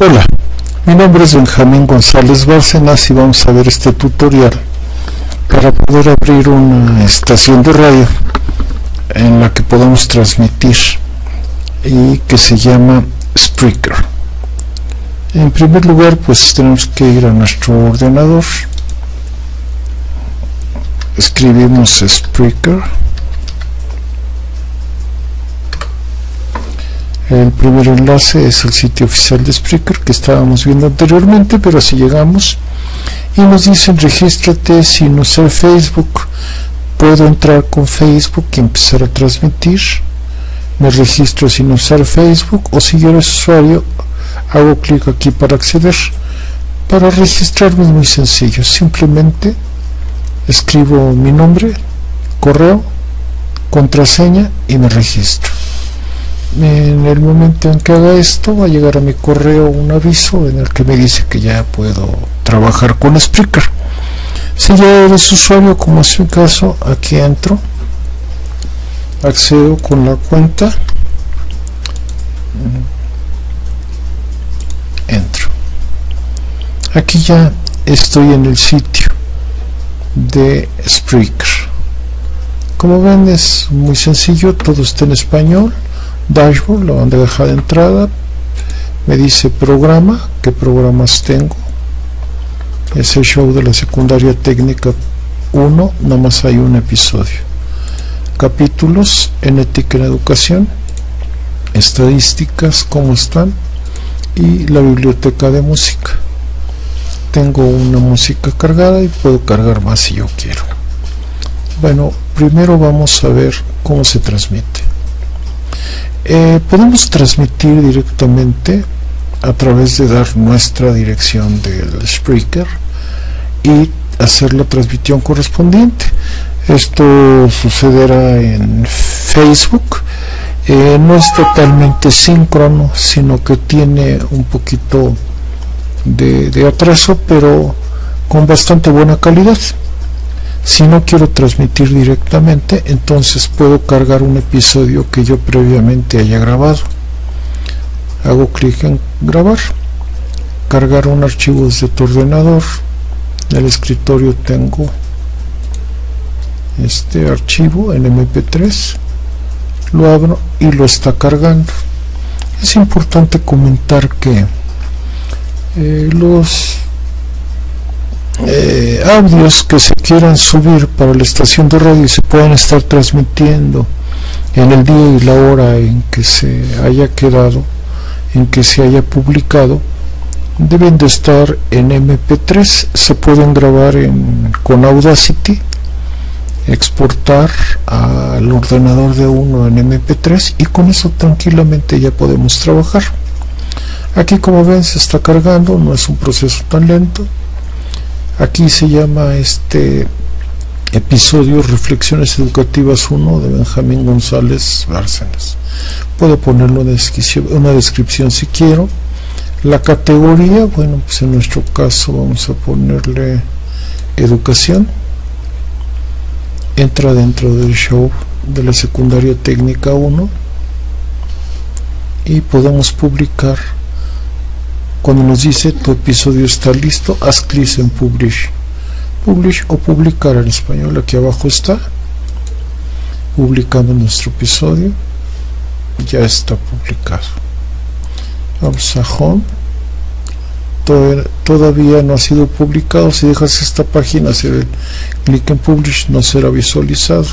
Hola, mi nombre es Benjamín González Bárcenas y vamos a ver este tutorial para poder abrir una estación de radio en la que podamos transmitir y que se llama Spreaker. En primer lugar pues tenemos que ir a nuestro ordenador, escribimos Spreaker El primer enlace es el sitio oficial de Spreaker que estábamos viendo anteriormente, pero así llegamos y nos dicen regístrate sin usar Facebook. Puedo entrar con Facebook y empezar a transmitir. Me registro sin usar Facebook o si yo eres usuario, hago clic aquí para acceder. Para registrarme es muy sencillo, simplemente escribo mi nombre, correo, contraseña y me registro en el momento en que haga esto va a llegar a mi correo un aviso en el que me dice que ya puedo trabajar con Spreaker. Si ya eres usuario como es mi caso aquí entro accedo con la cuenta entro. Aquí ya estoy en el sitio de Spreaker. Como ven es muy sencillo todo está en español dashboard, la bandeja de entrada, me dice programa, qué programas tengo, es el show de la secundaria técnica 1, nada más hay un episodio, capítulos en ética en educación, estadísticas, cómo están, y la biblioteca de música. Tengo una música cargada y puedo cargar más si yo quiero. Bueno, primero vamos a ver cómo se transmite. Eh, podemos transmitir directamente a través de dar nuestra dirección del Spreaker y hacer la transmisión correspondiente. Esto sucederá en Facebook. Eh, no es totalmente síncrono, sino que tiene un poquito de, de atraso, pero con bastante buena calidad. Si no quiero transmitir directamente, entonces puedo cargar un episodio que yo previamente haya grabado. Hago clic en grabar, cargar un archivo desde tu ordenador. En el escritorio tengo este archivo en MP3. Lo abro y lo está cargando. Es importante comentar que eh, los eh, audios que se quieran subir para la estación de radio y se puedan estar transmitiendo en el día y la hora en que se haya quedado, en que se haya publicado, deben de estar en MP3, se pueden grabar en, con Audacity, exportar al ordenador de uno en MP3 y con eso tranquilamente ya podemos trabajar. Aquí como ven se está cargando, no es un proceso tan lento Aquí se llama este episodio Reflexiones Educativas 1 de Benjamín González Bárcenas. Puedo ponerlo una descripción si quiero. La categoría, bueno, pues en nuestro caso vamos a ponerle educación. Entra dentro del show de la secundaria técnica 1 y podemos publicar cuando nos dice tu episodio está listo, haz clic en Publish. Publish o publicar en español, aquí abajo está. Publicamos nuestro episodio. Ya está publicado. Vamos a Home. Todavía no ha sido publicado. Si dejas esta página, hacer clic en Publish, no será visualizado.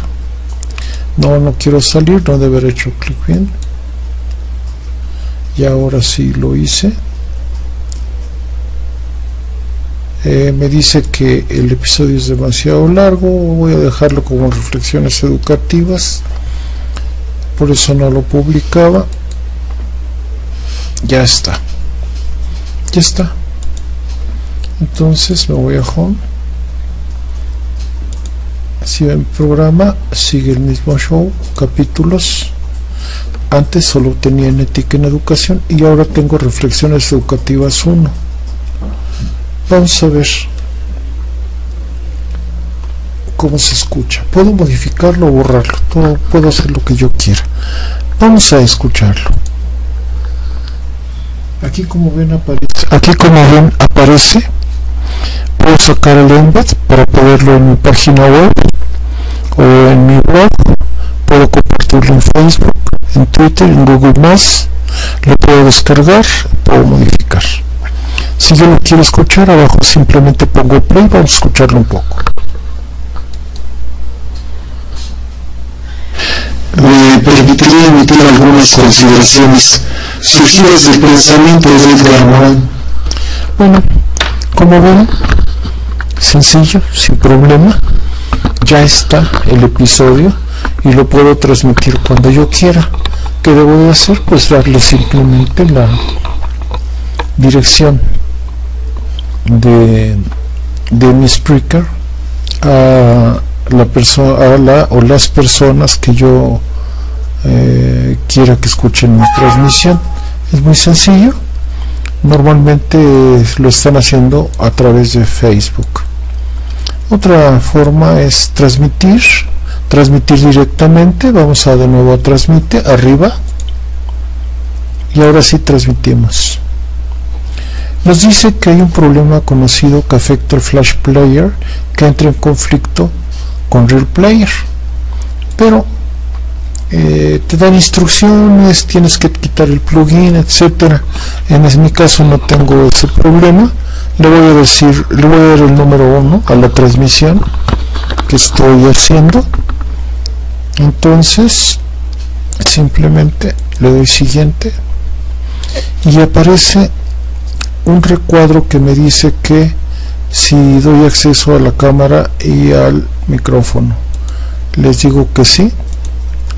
No, no quiero salir, no debe haber hecho clic bien. Y ahora sí lo hice. Eh, me dice que el episodio es demasiado largo, voy a dejarlo como reflexiones educativas, por eso no lo publicaba. Ya está, ya está. Entonces me voy a home. Si ven programa, sigue el mismo show, capítulos. Antes solo tenía en ética en educación y ahora tengo reflexiones educativas 1 Vamos a ver cómo se escucha. Puedo modificarlo o borrarlo. Todo, puedo hacer lo que yo quiera. Vamos a escucharlo. aquí como ven aparece aquí como ven aparece puedo sacar el embed para poderlo en mi página web o en mi blog puedo compartirlo en facebook en twitter en google más lo puedo descargar puedo modificar si yo lo quiero escuchar abajo simplemente pongo play vamos a escucharlo un poco me permitiría emitir algunas consideraciones surgidas del pensamiento de Edgar Bueno, como ven, sencillo, sin problema, ya está el episodio y lo puedo transmitir cuando yo quiera. ¿Qué debo de hacer? Pues darle simplemente la dirección de, de mi speaker a la persona la o las personas que yo eh, quiera que escuchen mi transmisión. Es muy sencillo. Normalmente lo están haciendo a través de Facebook. Otra forma es transmitir transmitir directamente. Vamos a de nuevo a transmitir arriba. Y ahora sí transmitimos nos dice que hay un problema conocido que afecta al Flash Player que entra en conflicto con Real Player. Pero eh, te dan instrucciones tienes que quitar el plugin etcétera. En mi caso no tengo ese problema. Le voy a decir le voy a dar el número uno a la transmisión que estoy haciendo. Entonces simplemente le doy siguiente. Y aparece un recuadro que me dice que si doy acceso a la cámara y al micrófono les digo que sí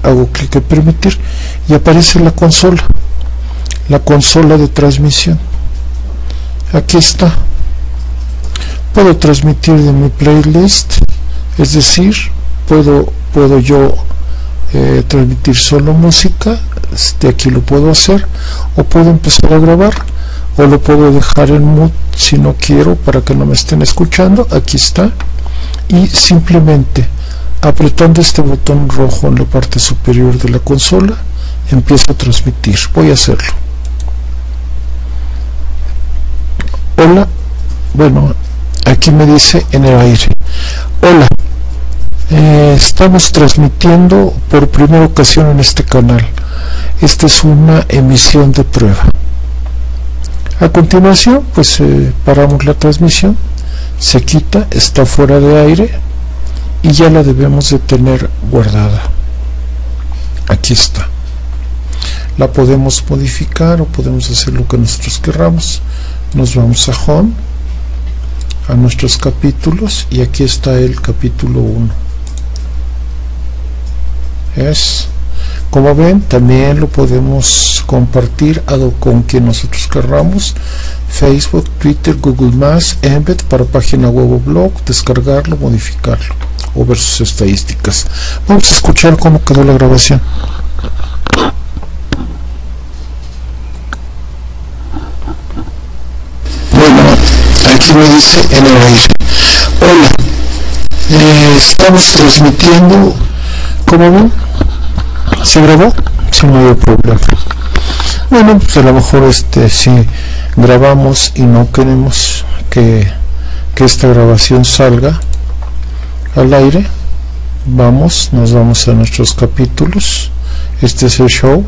hago clic en permitir y aparece la consola la consola de transmisión. Aquí está. Puedo transmitir de mi playlist es decir puedo puedo yo eh, transmitir solo música de aquí lo puedo hacer o puedo empezar a grabar o lo puedo dejar en mute si no quiero para que no me estén escuchando. Aquí está. Y simplemente apretando este botón rojo en la parte superior de la consola empiezo a transmitir. Voy a hacerlo. Hola. Bueno aquí me dice en el aire. Hola. Eh, estamos transmitiendo por primera ocasión en este canal. Esta es una emisión de prueba a continuación pues eh, paramos la transmisión se quita está fuera de aire y ya la debemos de tener guardada. Aquí está. La podemos modificar o podemos hacer lo que nosotros querramos. Nos vamos a home a nuestros capítulos y aquí está el capítulo 1 es como ven también lo podemos compartir con quien nosotros querramos Facebook, Twitter, Google+, Embed para página web o blog, descargarlo, modificarlo o ver sus estadísticas. Vamos a escuchar cómo quedó la grabación. Bueno, aquí me dice. Hola, eh, estamos transmitiendo, ¿cómo ven? ¿Se grabó? Sin mayor problema. Bueno, pues a lo mejor este si grabamos y no queremos que, que esta grabación salga al aire, vamos, nos vamos a nuestros capítulos. Este es el show.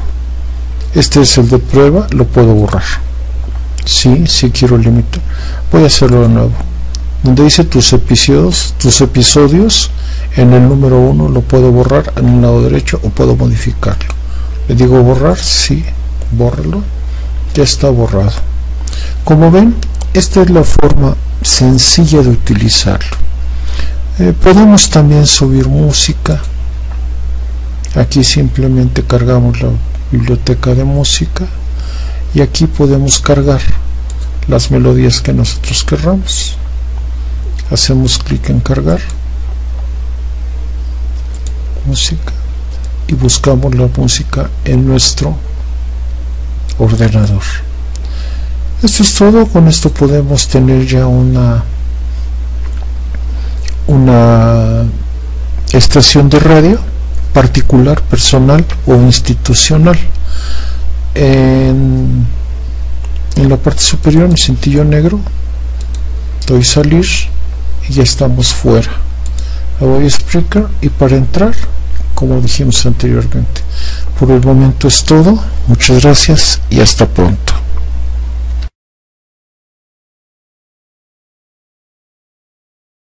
Este es el de prueba, lo puedo borrar. Sí, sí quiero limitar. Voy a hacerlo de nuevo. Donde dice tus episodios, tus episodios, en el número 1 lo puedo borrar en el lado derecho o puedo modificarlo. Le digo borrar sí bórralo ya está borrado. Como ven esta es la forma sencilla de utilizarlo. Eh, podemos también subir música. Aquí simplemente cargamos la biblioteca de música y aquí podemos cargar las melodías que nosotros querramos hacemos clic en cargar. Música. Y buscamos la música en nuestro ordenador. Esto es todo. Con esto podemos tener ya una una estación de radio particular, personal o institucional. En, en la parte superior mi cintillo negro doy salir y ya estamos fuera. Voy a explicar y para entrar como dijimos anteriormente. Por el momento es todo. Muchas gracias y hasta pronto